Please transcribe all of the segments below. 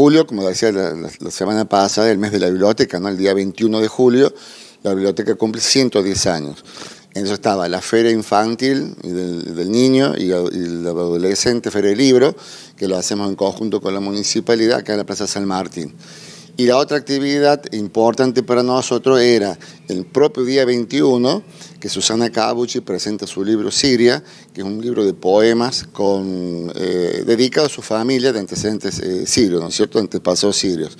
julio, como decía la, semana pasada, el mes de la biblioteca, ¿no? el día 21 de julio, la biblioteca cumple 110 años. Entonces estaba la feria infantil del, niño y, el adolescente, feria del libro, que lo hacemos en conjunto con la municipalidad acá en la Plaza San Martín. Y la otra actividad importante para nosotros era el propio día 21, que Susana Cabucci presenta su libro Siria, que es un libro de poemas con, eh, dedicado a su familia de antecedentes eh, sirios, ¿no es cierto?, antepasados sirios.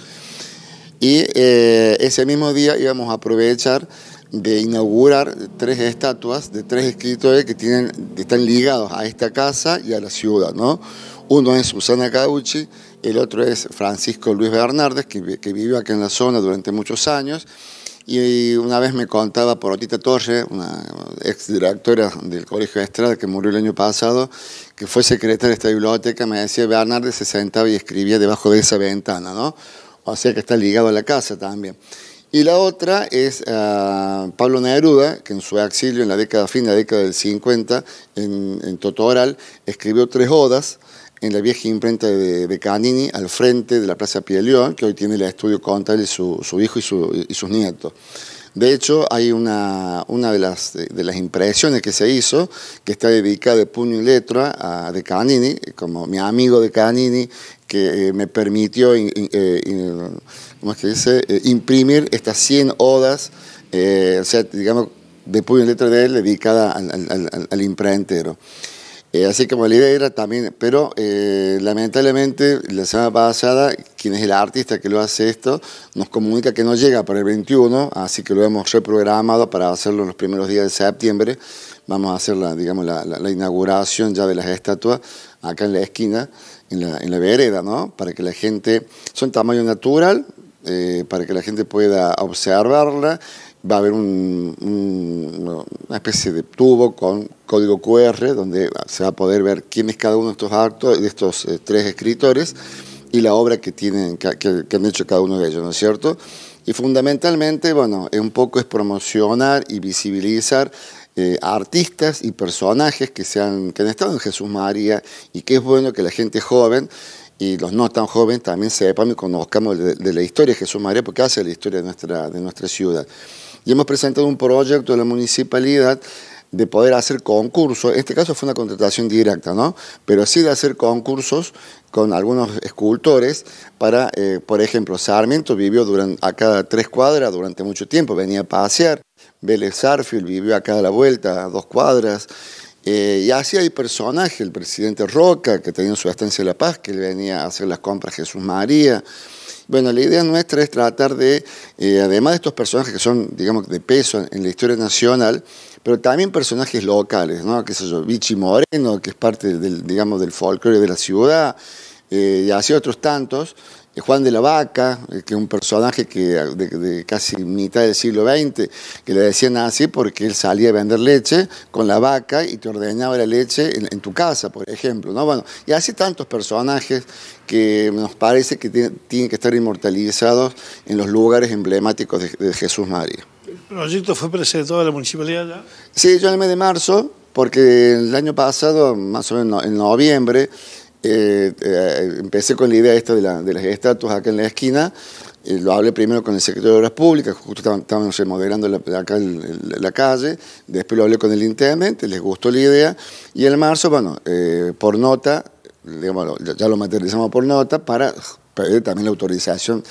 Y eh, ese mismo día íbamos a aprovechar de inaugurar tres estatuas de tres escritores que, tienen, que están ligados a esta casa y a la ciudad, ¿no? Uno es Susana Cabucci, el otro es Francisco Luis Bernardes, que, vivió acá en la zona durante muchos años, y una vez me contaba por Otita Torre, una ex directora del Colegio de Estrada que murió el año pasado, que fue secretaria de esta biblioteca, me decía Bernardes se sentaba y escribía debajo de esa ventana, ¿no? O sea que está ligado a la casa también. Y la otra es uh, Pablo Neruda, que en su exilio en la década, fin de la década del 50, en, en Totoral, escribió tres odas en la vieja imprenta de, Canini, al frente de la Plaza León, que hoy tiene el estudio contable su, su hijo y, y, sus nietos. De hecho, hay una, una de, las, de las impresiones que se hizo, que está dedicada de puño y letra a de Canini, como mi amigo de Canini, que eh, me permitió, eh, ¿cómo es que dice? Eh, imprimir estas 100 odas, o sea, digamos, de puño y letra de él, dedicada al, al, al imprentero. Eh, así idea era también, pero eh, lamentablemente la semana pasada, quien es el artista que lo hace esto, nos comunica que no llega para el 21, así que lo hemos reprogramado para hacerlo en los primeros días de septiembre. Vamos a hacer la, digamos, la, inauguración ya de las estatuas acá en la esquina, en la, vereda, ¿no? Para que la gente, son tamaño natural, eh, para que la gente pueda observarla va a haber una especie de tubo con código QR donde se va a poder ver quién es cada uno de estos actos, de estos eh, tres escritores y la obra que, tienen, que, han hecho cada uno de ellos, ¿no es cierto? Y fundamentalmente, bueno, un poco es promocionar y visibilizar eh, artistas y personajes que, se han, que han estado en Jesús María y que es bueno que la gente joven y los no tan jóvenes también sepan y conozcamos de, de, la historia de Jesús María, porque hace la historia de nuestra, de nuestra ciudad y hemos presentado un proyecto de la municipalidad de poder hacer concursos, este caso fue una contratación directa, ¿no? Pero sí de hacer concursos con algunos escultores para, eh, por ejemplo, Sarmiento vivió durante, a cada tres cuadras durante mucho tiempo, venía a pasear, Vélez Sarfield vivió a cada la vuelta, a dos cuadras, eh, y así hay personajes, el presidente Roca, que tenía su estancia en La Paz, que venía a hacer las compras Jesús María, bueno, la idea nuestra es tratar de, eh, además de estos personajes que son, digamos, de peso en la historia nacional, pero también personajes locales, ¿no? Que sé yo, Vichy Moreno, que es parte del, digamos, del folclore de la ciudad, eh, y así otros tantos, Juan de la Vaca, eh, que es un personaje que de, casi mitad del siglo XX, que le decían así porque él salía a vender leche con la vaca y te ordenaba la leche en, tu casa, por ejemplo. ¿no? Bueno, y así tantos personajes que nos parece que tienen que estar inmortalizados en los lugares emblemáticos de, Jesús María. ¿El proyecto fue presentado a la municipalidad ya? Sí, yo en el mes de marzo, porque el año pasado, más o menos en noviembre, eh, eh, empecé con la idea esta de, la, de las estatuas acá en la esquina. Eh, lo hablé primero con el secretario de Obras Públicas, justo estábamos remodelando la, acá la, calle. Después lo hablé con el intendente, les gustó la idea. Y en marzo, bueno, por nota, digamos, ya, lo materializamos por nota para pedir también la autorización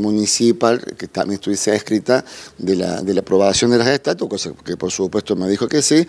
municipal, que también estuviese escrita, de la aprobación de las estatuas, cosa que por supuesto me dijo que sí.